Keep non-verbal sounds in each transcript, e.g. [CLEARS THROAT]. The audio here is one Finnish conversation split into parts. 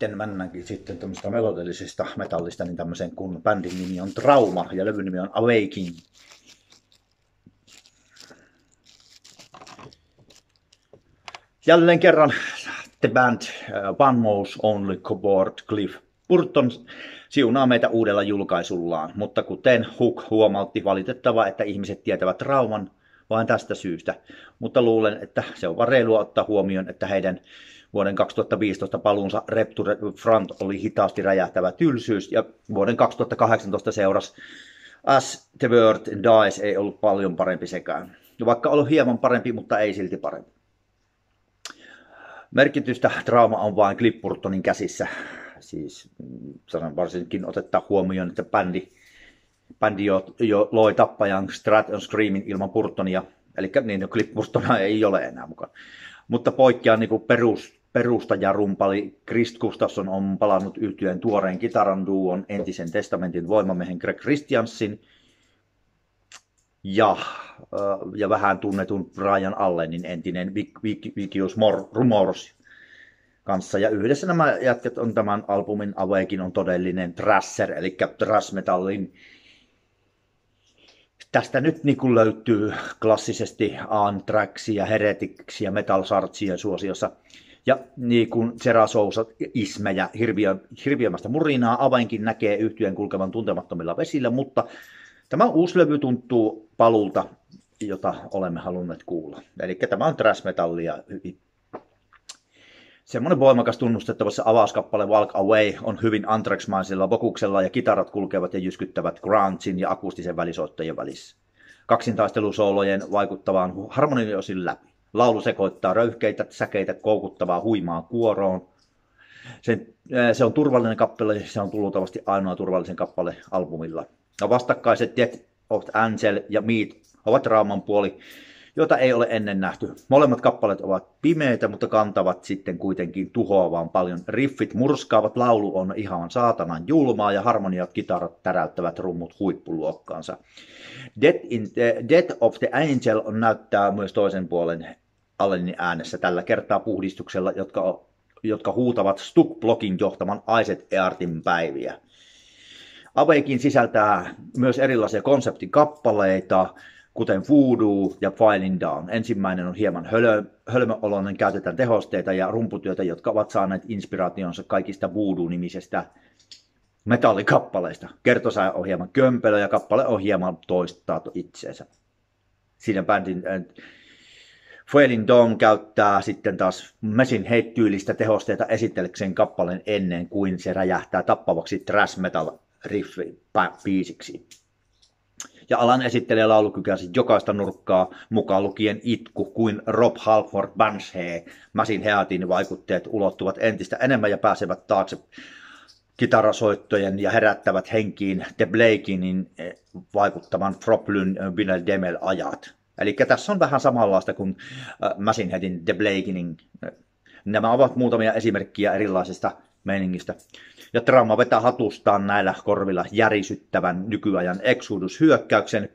sitten mennäänkin sitten tämmöistä melodillisesta metallista, niin tämmöisen kun bändin nimi on Trauma ja levyn nimi on Awakening. Jälleen kerran The Band uh, One Most Only Keyboard Cliff Burton siunaa meitä uudella julkaisullaan, mutta kuten Hook huomautti, valitettava, että ihmiset tietävät trauman vain tästä syystä. Mutta luulen, että se on vaan reilua ottaa huomioon, että heidän vuoden 2015 paluunsa Repture Front oli hitaasti räjähtävä tylsyys ja vuoden 2018 seurasi As the World Dies ei ollut paljon parempi sekään. Vaikka ollut hieman parempi, mutta ei silti parempi. Merkitystä trauma on vain Clippurtonin käsissä. Siis sanon varsinkin otettaa huomioon, että bändi, bändi jo, jo loi tappajan Strat on Screamin ilman Purtonia. Eli niin, Clip Purtona ei ole enää mukana. Mutta poikkeaa niin kuin perus, perustajarumpali Chris Gustafsson on palannut yhtyeen tuoreen kitaran duon entisen testamentin voimamiehen Greg Christiansin ja, ja vähän tunnetun Brian Allenin entinen Vikius Rumors kanssa. Ja yhdessä nämä jätkät on tämän albumin Awakening on todellinen trasser, eli thrash metallin tästä nyt niin kuin löytyy klassisesti Anthraxia, Heretiksia, Metal Sartsien suosiossa. Ja niin kuin Sera Sousa ismejä, hirviö, hirviömästä murinaa, avainkin näkee yhtyeen kulkevan tuntemattomilla vesillä, mutta tämä uusi levy tuntuu palulta, jota olemme halunneet kuulla. Eli tämä on thrash metallia. Semmoinen voimakas tunnustettava se avauskappale Walk Away on hyvin antraxmaisella vokuksella ja kitarat kulkevat ja jyskyttävät grungein ja akustisen välisoittajien välissä. Kaksintaistelusoolojen vaikuttavaan harmoniosin läpi. Laulu sekoittaa röyhkeitä, säkeitä, koukuttavaa huimaa kuoroon. Sen, eh, se on turvallinen kappale, se on luultavasti ainoa turvallisen kappale albumilla. Ja vastakkaiset Death of Angel ja Meat ovat raaman puoli, jota ei ole ennen nähty. Molemmat kappaleet ovat pimeitä, mutta kantavat sitten kuitenkin tuhoavaan paljon. Riffit murskaavat, laulu on ihan saatanan julmaa ja harmoniat kitarat täräyttävät rummut huippuluokkaansa. Death, in, uh, Death of the Angel on näyttää myös toisen puolen Allenin äänessä tällä kertaa puhdistuksella, jotka, jotka huutavat Stuck-blogin johtaman Aiset Eartin päiviä. Aveikin sisältää myös erilaisia konseptikappaleita, kuten Voodoo ja Filing Down. Ensimmäinen on hieman hölö, hölmöoloinen, käytetään tehosteita ja rumputyötä, jotka ovat saaneet inspiraationsa kaikista Voodoo-nimisestä metallikappaleista. Kertosäe on hieman kömpelö ja kappale on hieman toistaa itseensä. Siinä bändin äh, Fuelin Dawn käyttää sitten taas Mesin heittyylistä tehosteita esitellekseen kappaleen ennen kuin se räjähtää tappavaksi thrash metal riffi biisiksi. Ja alan esittelee laulukykäsi jokaista nurkkaa, mukaan lukien itku, kuin Rob Halford Banshee. Masin Heatin vaikutteet ulottuvat entistä enemmän ja pääsevät taakse kitarasoittojen ja herättävät henkiin The Blakeinin eh, vaikuttavan Froplyn Vinyl Demel ajat. Eli tässä on vähän samanlaista kuin äh, Machine Headin The Blakening. Nämä ovat muutamia esimerkkiä erilaisista meiningistä. Ja Trauma vetää hatustaan näillä korvilla järisyttävän nykyajan Exodus-hyökkäyksen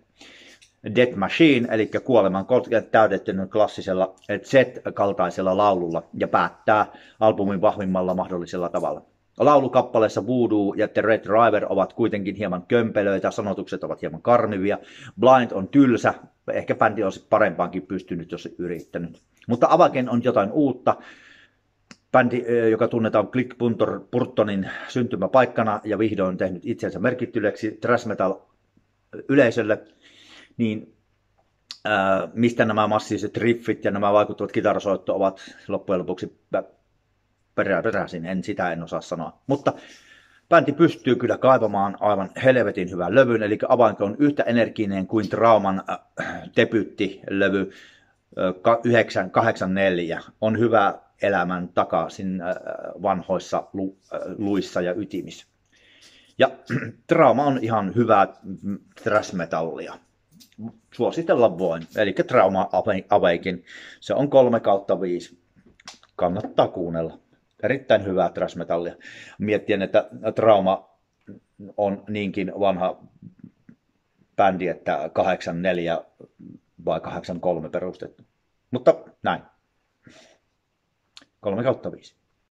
Dead Machine, eli kuoleman täydettynyt klassisella Z-kaltaisella laululla ja päättää albumin vahvimmalla mahdollisella tavalla. Laulukappaleessa Voodoo ja The Red Driver ovat kuitenkin hieman kömpelöitä, sanotukset ovat hieman karmivia. Blind on tylsä, ehkä bändi olisi parempaankin pystynyt, jos yrittänyt. Mutta Avaken on jotain uutta. Bändi, joka tunnetaan Click Purtonin syntymäpaikkana ja vihdoin tehnyt itsensä merkittyleksi thrash metal yleisölle, niin äh, mistä nämä massiiviset riffit ja nämä vaikuttavat kitarasoitto ovat loppujen lopuksi peräisin, en sitä en osaa sanoa. Mutta bändi pystyy kyllä kaivamaan aivan helvetin hyvän lövyn, eli Avainko on yhtä energinen kuin Trauman äh, debyttilevy äh, 984. On hyvä elämän takaisin äh, vanhoissa äh, luissa ja ytimissä. Ja [CLEARS THROAT] Trauma on ihan hyvää thrash metallia. Suositella voin. Eli Trauma Awaken. Se on 3 kautta 5. Kannattaa kuunnella erittäin hyvää thrash metallia. Miettien, että Trauma on niinkin vanha bändi, että 84 vai 83 perustettu. Mutta näin. 3 kautta 5.